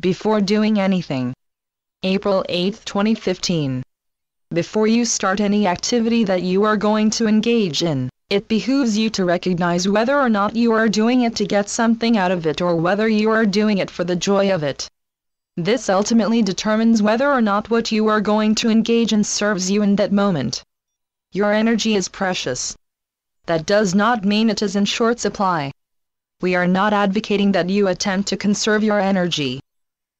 before doing anything. April 8, 2015. Before you start any activity that you are going to engage in, it behooves you to recognize whether or not you are doing it to get something out of it or whether you are doing it for the joy of it. This ultimately determines whether or not what you are going to engage in serves you in that moment. Your energy is precious. That does not mean it is in short supply. We are not advocating that you attempt to conserve your energy.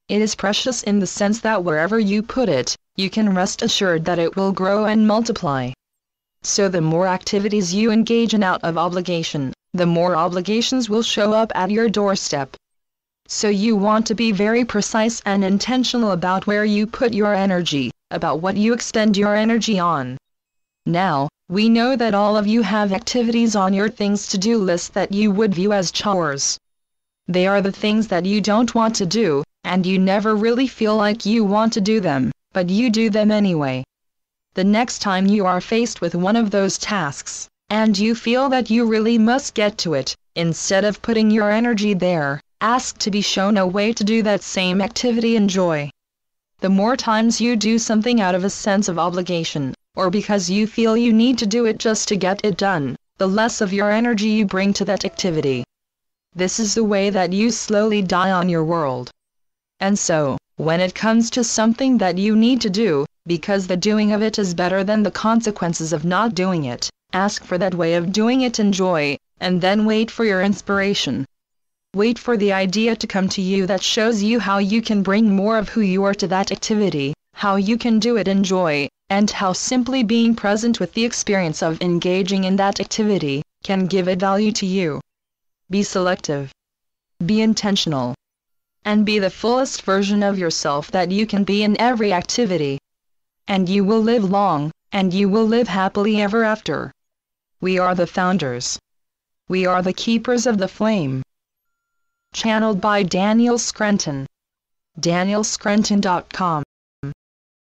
It is precious in the sense that wherever you put it, you can rest assured that it will grow and multiply. So the more activities you engage in out of obligation, the more obligations will show up at your doorstep. So you want to be very precise and intentional about where you put your energy, about what you expend your energy on. Now, we know that all of you have activities on your things to do list that you would view as chores. They are the things that you don't want to do, and you never really feel like you want to do them, but you do them anyway. The next time you are faced with one of those tasks, and you feel that you really must get to it, instead of putting your energy there, ask to be shown a way to do that same activity in joy. The more times you do something out of a sense of obligation, or because you feel you need to do it just to get it done, the less of your energy you bring to that activity. This is the way that you slowly die on your world. And so, when it comes to something that you need to do, because the doing of it is better than the consequences of not doing it, ask for that way of doing it in joy, and then wait for your inspiration. Wait for the idea to come to you that shows you how you can bring more of who you are to that activity, how you can do it in joy, and how simply being present with the experience of engaging in that activity can give it value to you. Be selective. Be intentional. And be the fullest version of yourself that you can be in every activity. And you will live long, and you will live happily ever after. We are the founders. We are the keepers of the flame channeled by Daniel Scranton. DanielScranton.com